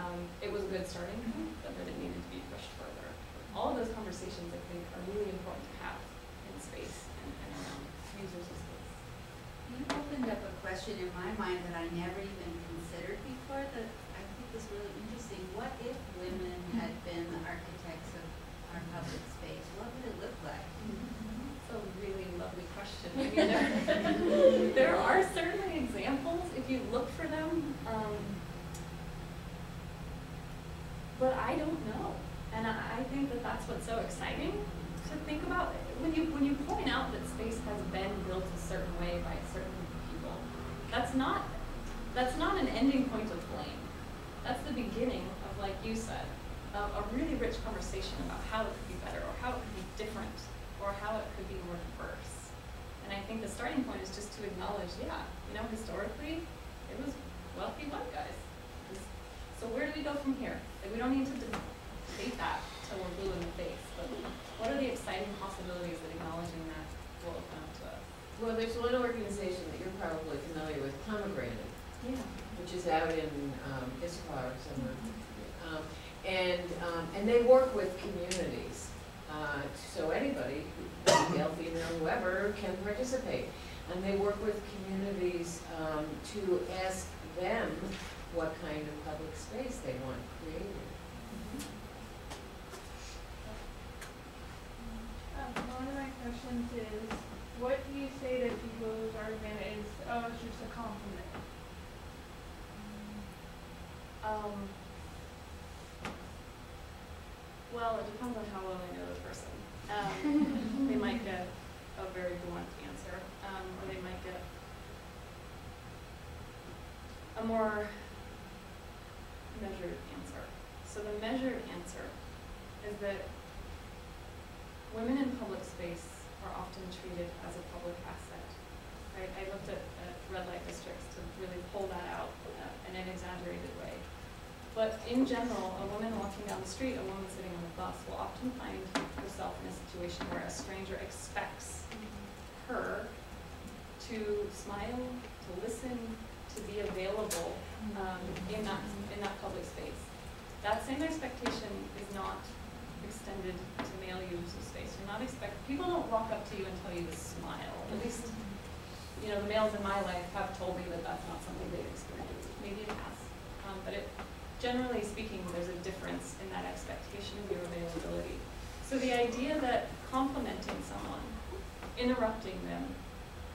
um, it was a good starting point, but that it needed to be pushed further. All of those conversations, I think, are really important to have in space and, and around users of space. You opened up a question in my mind that I never even considered before that I think is really interesting. What if women had been the architects of our public space? What would it look like? It's a really lovely question. I mean, there, there are certainly examples if you look for them. Um, but I don't know, and I, I think that that's what's so exciting to think about. When you when you point out that space has been built a certain way by a certain people, that's not that's not an ending point of blame. That's the beginning of, like you said, a, a really rich conversation about how it could be better or how it could be different or how it could be more diverse. And I think the starting point is just to acknowledge, yeah, you know, historically, it was wealthy white guys. So where do we go from here? Like, we don't need to debate that till we're blue in the face, but what are the exciting possibilities that acknowledging that will open up to us? Well, there's one organization that you're probably familiar with, Pomegranate, Yeah. which is out in, um, Issaquah or somewhere. Um, and, um, and they work with communities, uh, so anybody, male, female, whoever, can participate. And they work with communities, um, to ask them what kind of public space they want created. Um, one of my questions is, what do you say to people whose argument is, oh, it's just a compliment? Um, well, it depends on how well I know the person. Um, they might get a very blunt answer, um, or they might get a more measured answer. So the measured answer is that women in public space are often treated as a public asset. Right? I looked at, at red light districts to really pull that out uh, in an exaggerated way. But in general, a woman walking down the street, a woman sitting on a bus will often find herself in a situation where a stranger expects her to smile, to listen, to be available um, in that in that public space. That same expectation is not extended to male users of space. You're not expect people don't walk up to you and tell you to smile. At least, you know, the males in my life have told me that that's not something they've experienced. Maybe it has, um, but it generally speaking, there's a difference in that expectation of your availability. So the idea that complimenting someone, interrupting them,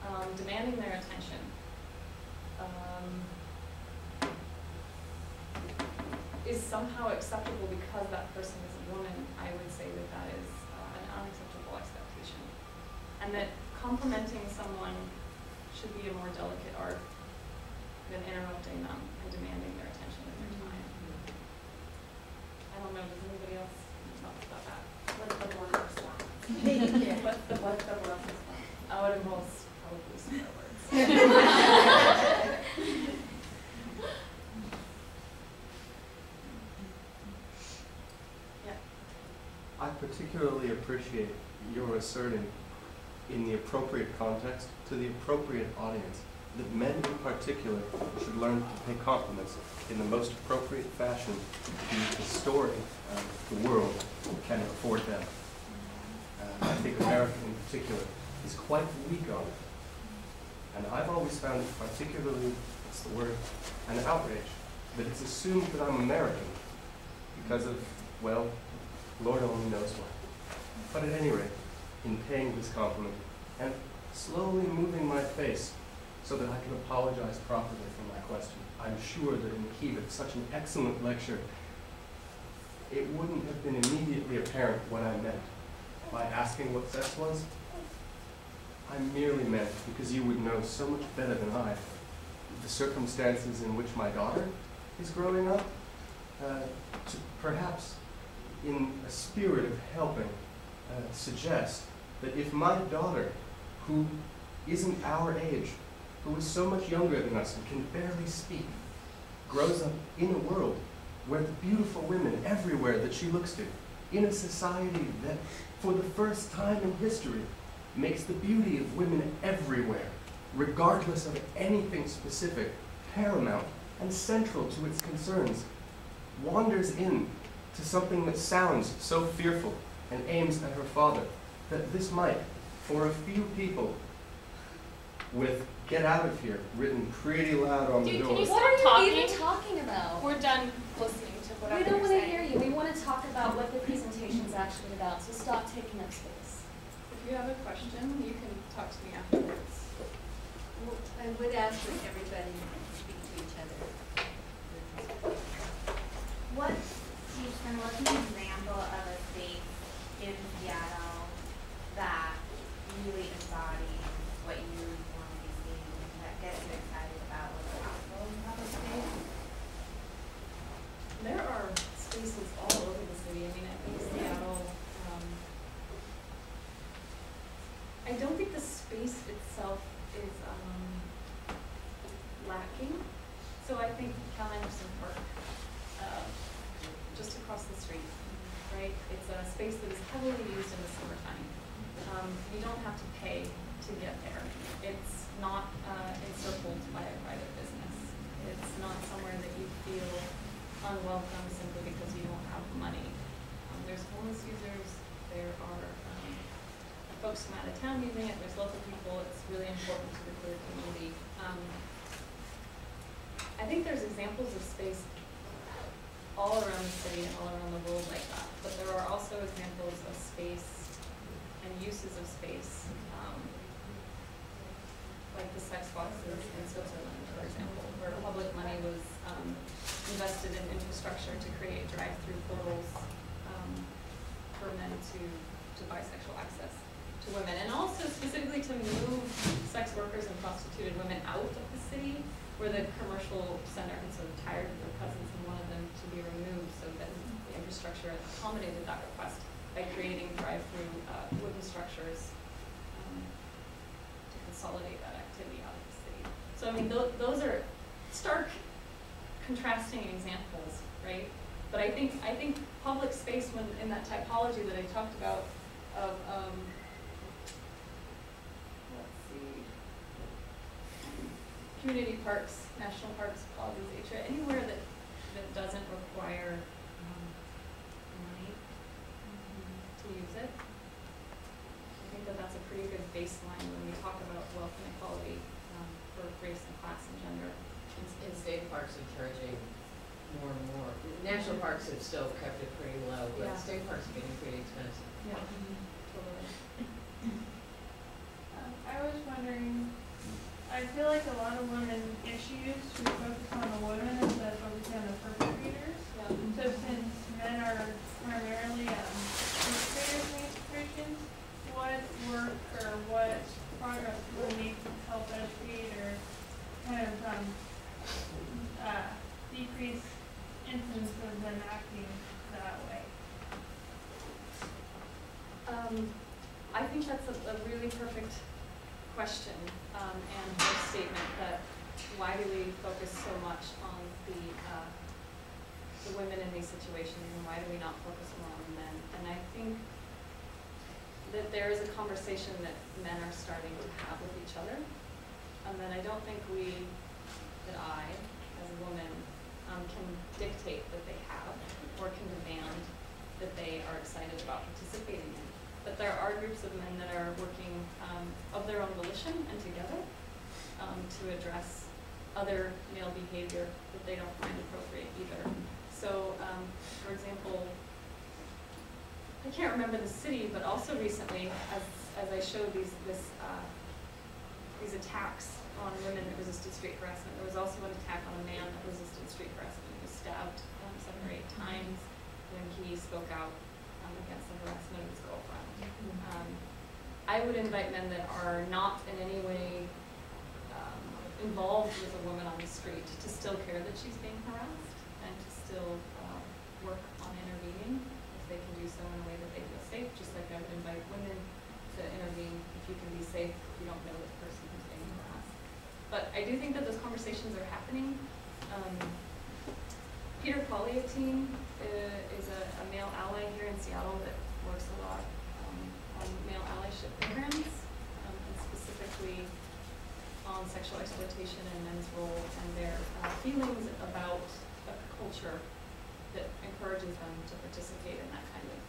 um, demanding their attention, um, is somehow acceptable because that person is a woman, I would say that that is uh, an unacceptable expectation. And that complimenting someone should be a more delicate art than interrupting them and demanding their attention and their time. I don't know, does anybody else talk about that? What's the one response? What's the, what's the blunt response? Oh, it involves probably swear words. Yeah. I particularly appreciate your asserting in the appropriate context to the appropriate audience. That men in particular should learn to pay compliments in the most appropriate fashion to the story um, the world can afford them. Uh, I think America in particular is quite weak on it. And I've always found it particularly, what's the word, an outrage that it's assumed that I'm American because of, well, Lord only knows why. But at any rate, in paying this compliment and slowly moving my face so that I can apologize properly for my question, I'm sure that in the heat of such an excellent lecture, it wouldn't have been immediately apparent what I meant by asking what sex was. I merely meant, because you would know so much better than I, the circumstances in which my daughter is growing up, uh, to perhaps, in a spirit of helping, uh, suggest that if my daughter, who isn't our age, who is so much younger than us and can barely speak, grows up in a world where the beautiful women everywhere that she looks to, in a society that, for the first time in history, makes the beauty of women everywhere, regardless of anything specific, paramount and central to its concerns, wanders in to something that sounds so fearful and aims at her father, that this might, for a few people, with get out of here written pretty loud on the Dude, door. can you What stop are you even talking? talking about? We're done listening to We don't wanna hear you, we wanna talk about what the presentation is actually about, so stop taking up space. If you have a question, you can talk to me afterwards. Well, I would ask that everybody speak to each other. What, Easton, what's an example of a space in Seattle that really embodies what you want to be seeing, that gets you excited about what's possible in public space? There are spaces all over the city. I mean, I think Seattle, um, I don't think the space itself is, um, lacking. So I think Cal Anderson Park, uh, just across the street, right? It's a space that is heavily used in the summertime. Um, you don't have to pay to get there. It's not, uh, encircled by a private business. It's not somewhere that you feel unwelcome simply because you don't have money. Um, there's homeless users, there are, um, folks from out of town using it, there's local people, it's really important to the queer community. Um, I think there's examples of space all around the city and all around the world like that, but there are also examples of space and uses of space, um, like the sex boxes in Switzerland, for example, where public money was, um, invested in infrastructure to create drive-through portals, um, for men to, to bisexual access to women, and also specifically to move sex workers and prostituted women out of the city, where the commercial center had sort of tired of their presence and wanted them to be removed, so then the infrastructure accommodated that request by creating drive-through, uh, wooden structures, um, to consolidate that activity out of the city. So I mean, tho- those are stark contrasting examples, right? But I think, I think public space when, in that typology that I talked about of, um, let's see, community parks, national parks, etc., anywhere that, that doesn't require, um, money to use it. I think that that's a pretty good baseline when we talk about wealth inequality, um, for race and class and gender. And, and state parks are charging more and more. National parks have still kept it pretty low, Yeah. but state parks are getting pretty expensive. Yeah, totally. Um, I was wondering, I feel like a lot of women issues, we focus on the women instead of focusing on the perpetrators. Yeah. So since men are primarily, um, perpetrators in situations, what work or what progress do we make to help educate or kind of, um, uh, decrease instances of them acting that way? Um, I think that's a, a really perfect question, um, and statement that why do we focus so much on the, uh, the women in these situations and why do we not focus more on the men? And I think that there is a conversation that men are starting to have with each other. And that I don't think we, that I, as a woman, um, can dictate that they have or can demand that they are excited about participating in. But there are groups of men that are working um, of their own volition and together um, to address other male behavior that they don't find appropriate either. So, um, for example, I can't remember the city, but also recently, as, as I showed these, this, uh, these attacks on women that resisted street harassment, there was also an attack on a man that resisted street harassment. He was stabbed um, seven or eight times when he spoke out um, against the harassment of his girlfriend. Um, I would invite men that are not in any way um, involved with a woman on the street to still care that she's being harassed and to still uh, work on intervening if they can do so in a way that they feel safe, just like I would invite women to intervene if you can be safe if you don't know the person who's being harassed. But I do think that those conversations are happening. Um, Peter Qualliotine uh, is a, a male ally here in Seattle that works a lot um, on male allyship programs, um, and specifically on sexual exploitation and men's role and their uh, feelings about a culture that encourages them to participate in that kind of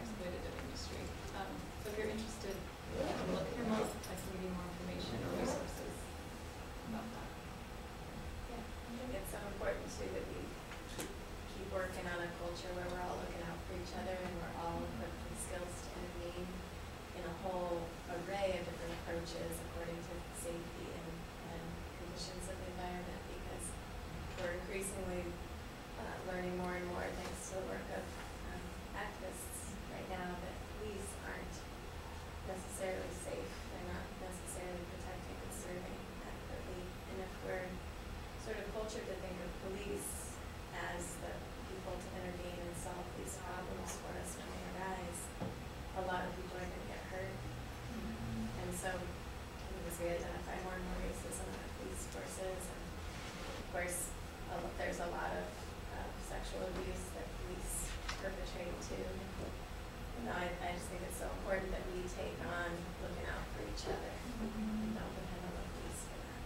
exploitative industry. Um, so if you're interested, can look him up. I can give you more information or about that. Yeah, I think it's so important too that we keep working on a culture where we're all looking out for each other and we're all equipped with skills to intervene in a whole array of different approaches according to safety and, and conditions of the environment because we're increasingly uh, learning more and more thanks to the work of um, activists right now that police aren't necessarily safe. They're not necessarily protecting and serving adequately. And if we're sort of cultured to think of police as the people to intervene and solve these problems for us when they arise, a lot of people are gonna get hurt. And so, as we identify more and more racism in our police forces, and of course, a lo- there's a lot of, uh, sexual abuse that police perpetrate too. You know, I, I just think it's so important that we take on looking out for each other and don't depend on the police for that.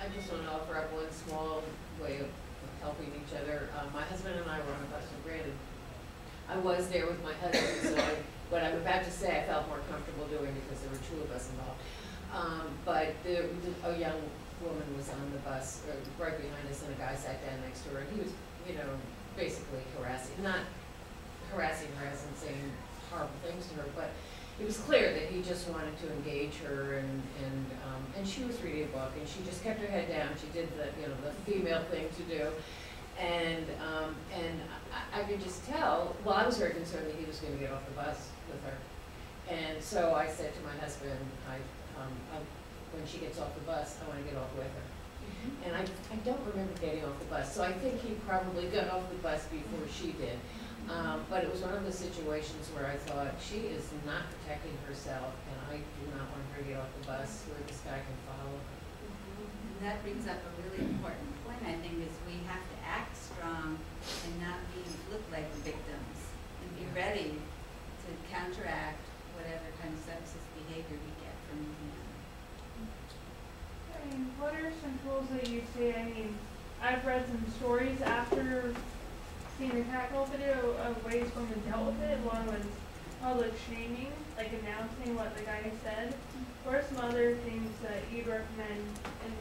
I, just want to offer up one small way of helping each other. Uh, my husband and I were on a bus, and granted, I was there with my husband, so I, what I'm about to say, I felt more comfortable doing because there were two of us involved. Um, but there, a young woman was on the bus, uh, right behind us, and a guy sat down next to her, and he was, you know, basically harassing, not harassing her as in saying horrible things to her, but it was clear that he just wanted to engage her and, and, and she was reading a book and she just kept her head down. She did the, you know, the female thing to do. And, um, and I, I could just tell, well, I was very concerned that he was gonna get off the bus with her. And so I said to my husband, I, um, I, when she gets off the bus, I wanna get off with her. And I, I don't remember getting off the bus, so I think he probably got off the bus before she did. Um, but it was one of the situations where I thought, she is not protecting herself, and I do not want her to get off the bus where this guy can follow her. And that brings up a really important point, I think, is we have to act strong and not be, look like victims. And be ready to counteract whatever kind of sexist behavior we get from men. I mean, what are some tools that you see, I mean, I've read some stories after seeing the Crackle video of ways women dealt with it. One was public shaming, like announcing what the guy said. What are some other things that you'd recommend? And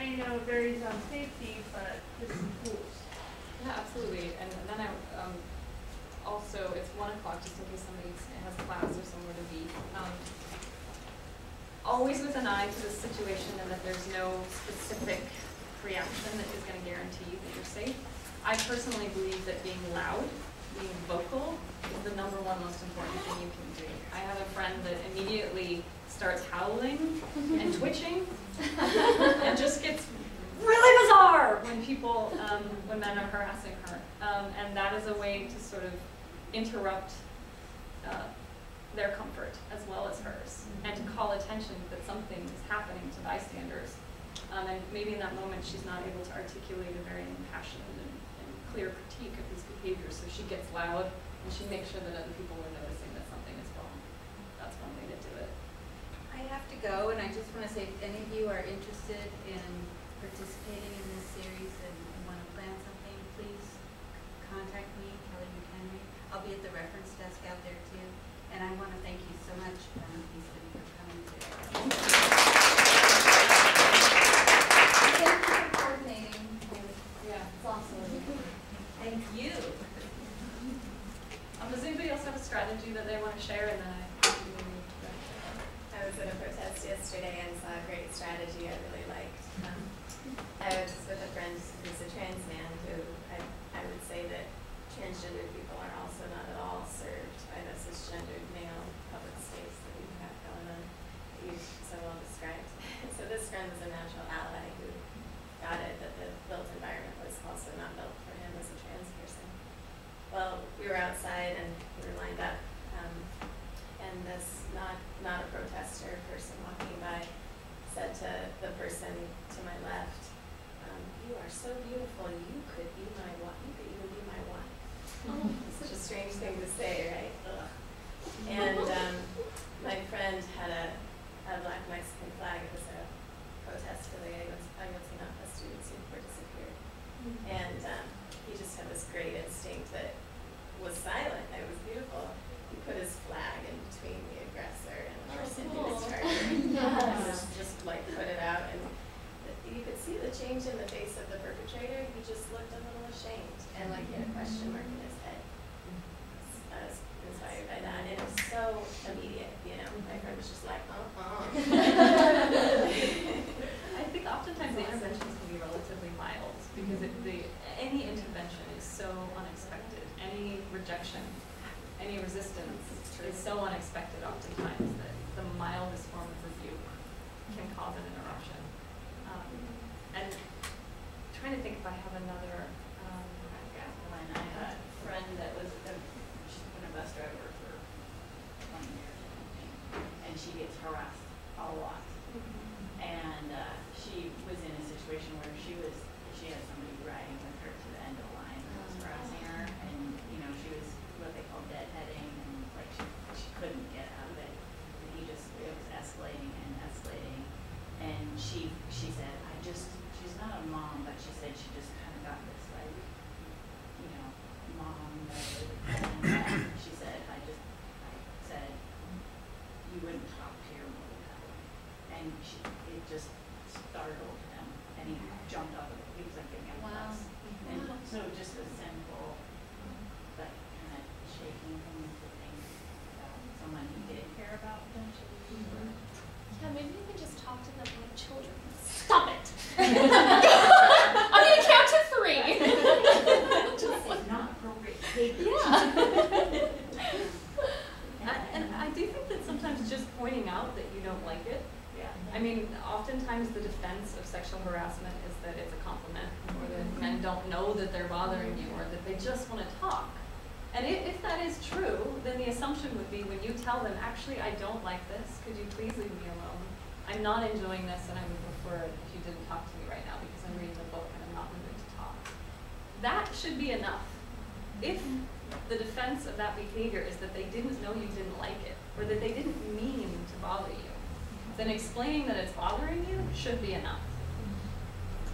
I know it varies on safety, but just some tools. Yeah, absolutely, and then I, um, also, it's one o'clock, just in case somebody has class or somewhere to be. Um, Always with an eye to the situation and that there's no specific reaction that is gonna guarantee that you're safe. I personally believe that being loud, being vocal, is the number one most important thing you can do. I have a friend that immediately starts howling and twitching, and just gets really bizarre when people, um, when men are harassing her. Um, and that is a way to sort of interrupt uh, their comfort as well as hers, and to call attention that something is happening to bystanders. Um, and maybe in that moment she's not able to articulate a very impassioned and, and clear critique of these behaviors, so she gets loud and she makes sure that other people are noticing that something is wrong. That's one way to do it. I have to go, and I just want to say, if any of you are interested in participating in this series and want to plan something, please contact me, Kelly McHenry. I'll be at the reference desk out there too. And I want to talk. And if, if that is true, then the assumption would be when you tell them, actually, I don't like this, could you please leave me alone? I'm not enjoying this, and I would prefer if you didn't talk to me right now because I'm reading a book and I'm not mood to talk. That should be enough. If the defense of that behavior is that they didn't know you didn't like it, or that they didn't mean to bother you, then explaining that it's bothering you should be enough.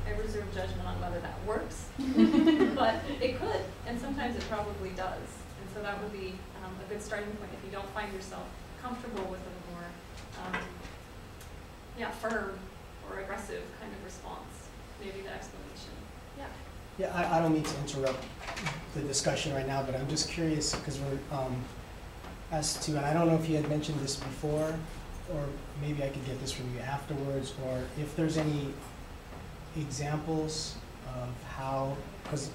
I reserve judgment on whether that works, but it could, and sometimes it probably does. And so that would be um, a good starting point if you don't find yourself comfortable with a more, um, yeah, firm or aggressive kind of response. Maybe the explanation. Yeah. Yeah, I, I don't mean to interrupt the discussion right now, but I'm just curious, because we're, um, as to, and I don't know if you had mentioned this before, or maybe I could get this from you afterwards, or if there's any examples of how, because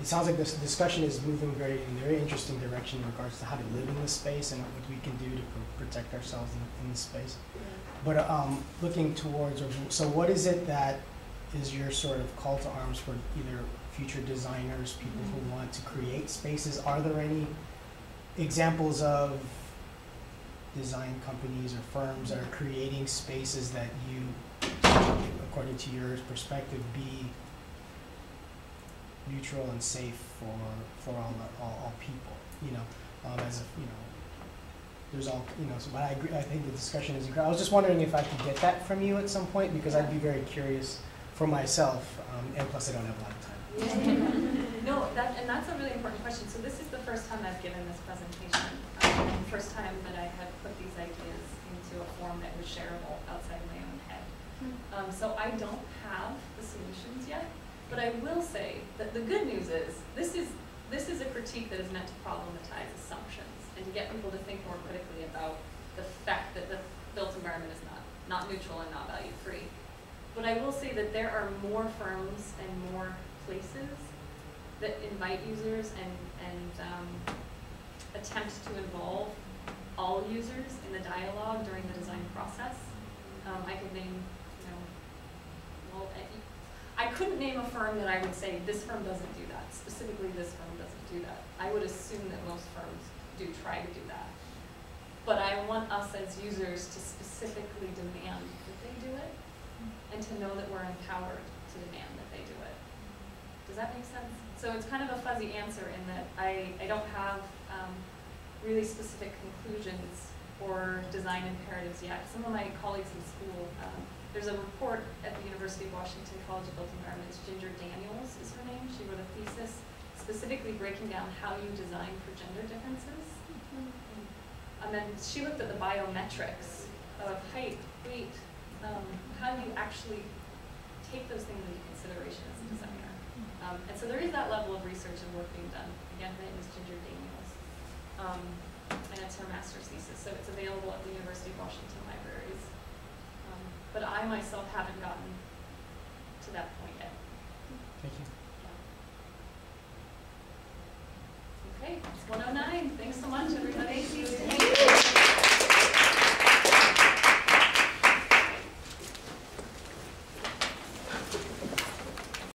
it sounds like this discussion is moving very, in a very interesting direction in regards to how to live in this space and what we can do to pr- protect ourselves in, in this space. But um, looking towards, so what is it that is your sort of call to arms for either future designers, people who want to create spaces? Are there any examples of design companies or firms that are creating spaces that you, according to your perspective, be neutral and safe for, for all, all, all people, you know, um, as, you know, there's all, you know, so, but I agree, I think the discussion is. I was just wondering if I could get that from you at some point, because I'd be very curious for myself, um, and plus I don't have a lot of time. No, that, and that's a really important question. So this is the first time I've given this presentation. Um, first time that I have put these ideas into a form that was shareable outside my. Um, so I don't have the solutions yet, but I will say that the good news is, this is, this is a critique that is meant to problematize assumptions and to get people to think more critically about the fact that the built environment is not, not neutral and not value free. But I will say that there are more firms and more places that invite users and, and um, attempt to involve all users in the dialogue during the design process. Um, I could name, I, I couldn't name a firm that I would say, this firm doesn't do that, specifically this firm doesn't do that. I would assume that most firms do try to do that. But I want us as users to specifically demand that they do it and to know that we're empowered to demand that they do it. Does that make sense? So it's kind of a fuzzy answer in that I, I don't have um, really specific conclusions or design imperatives yet. Some of my colleagues in school, um, there's a report at the University of Washington College of Built Environments, Ginger Daniels is her name. She wrote a thesis specifically breaking down how you design for gender differences. And then she looked at the biometrics of height, weight, um, how do you actually take those things into consideration as a designer? Um, and so there is that level of research and work being done. Again, her name is Ginger Daniels. Um, and it's her master's thesis, so it's available at the University of Washington but I myself haven't gotten to that point yet. Thank you. Yeah. Okay, it's 109. Thanks so much, everybody.